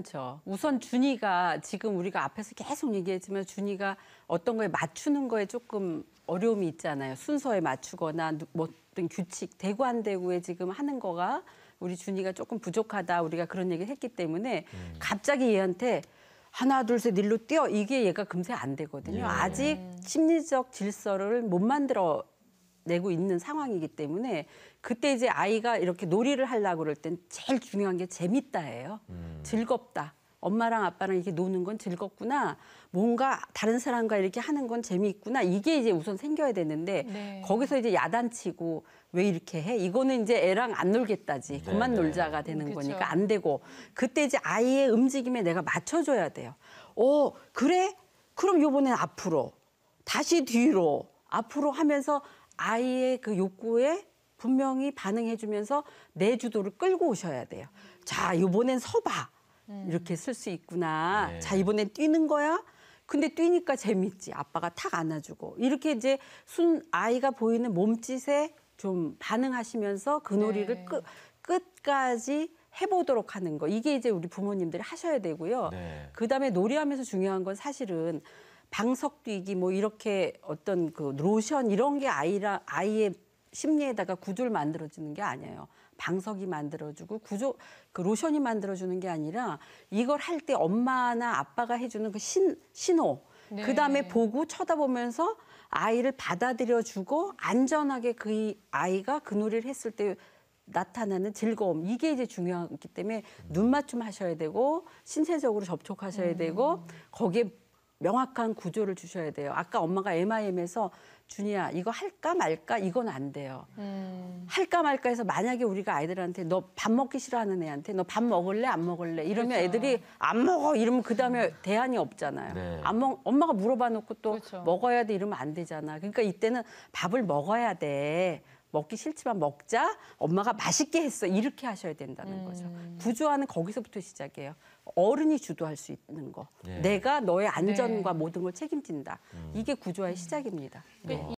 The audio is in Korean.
않죠. 우선 준이가 지금 우리가 앞에서 계속 얘기했지만 준이가 어떤 거에 맞추는 거에 조금 어려움이 있잖아요. 순서에 맞추거나 누- 뭐 어떤 규칙 되고 안 되고에 지금 하는 거가 우리 준이가 조금 부족하다. 우리가 그런 얘기를 했기 때문에 갑자기 얘한테 하나 둘 셋 일로 뛰어 이게 얘가 금세 안 되거든요. 예. 아직 심리적 질서를 못 만들어 내고 있는 상황이기 때문에 그때 이제 아이가 이렇게 놀이를 하려고 그럴 땐 제일 중요한 게 재밌다예요. 즐겁다. 엄마랑 아빠랑 이렇게 노는 건 즐겁구나. 뭔가 다른 사람과 이렇게 하는 건 재미있구나. 이게 이제 우선 생겨야 되는데 네. 거기서 이제 야단치고 왜 이렇게 해? 이거는 이제 애랑 안 놀겠다지. 그만 네, 네. 놀자가 되는 그쵸. 거니까 안 되고 그때 이제 아이의 움직임에 내가 맞춰줘야 돼요. 어 그래? 그럼 요번엔 앞으로 다시 뒤로 앞으로 하면서 아이의 그 욕구에 분명히 반응해주면서 내 주도를 끌고 오셔야 돼요. 자 요번엔 서봐 이렇게 쓸 수 있구나. 네. 자 이번엔 뛰는 거야. 근데 뛰니까 재밌지. 아빠가 탁 안아주고 이렇게 이제 순 아이가 보이는 몸짓에 좀 반응하시면서 그 놀이를 네. 끝 끝까지 해보도록 하는 거 이게 이제 우리 부모님들이 하셔야 되고요. 네. 그 다음에 놀이하면서 중요한 건 사실은 방석 뛰기 뭐 이렇게 어떤 그 로션 이런 게 아이라 아이의 심리에다가 구조를 만들어주는 게 아니에요. 방석이 만들어주고 구조 그 로션이 만들어주는 게 아니라 이걸 할 때 엄마나 아빠가 해주는 그 신, 신호 네. 그다음에 보고 쳐다보면서 아이를 받아들여주고 안전하게 그 이- 아이가 그 놀이를 했을 때 나타나는 즐거움 이게 이제 중요하기 때문에 눈 맞춤 하셔야 되고 신체적으로 접촉하셔야 되고 거기에 명확한 구조를 주셔야 돼요. 아까 엄마가 MIM에서 준이야 이거 할까 말까 이건 안 돼요. 음. 할까 말까 해서 만약에 우리가 아이들한테 너 밥 먹기 싫어하는 애한테 너 밥 먹을래 안 먹을래 이러면 그렇죠. 애들이 안 먹어 이러면 그 다음에 대안이 없잖아요. 네. 안 먹, 엄마가 물어봐 놓고 또 그렇죠. 먹어야 돼 이러면 안 되잖아. 그러니까 이때는 밥을 먹어야 돼. 먹기 싫지만 먹자. 엄마가 맛있게 했어. 이렇게 하셔야 된다는 거죠. 음. 구조화는 거기서부터 시작해요. 어른이 주도할 수 있는 거. 네. 내가 너의 안전과 네. 모든 걸 책임진다. 이게 구조화의 시작입니다. 그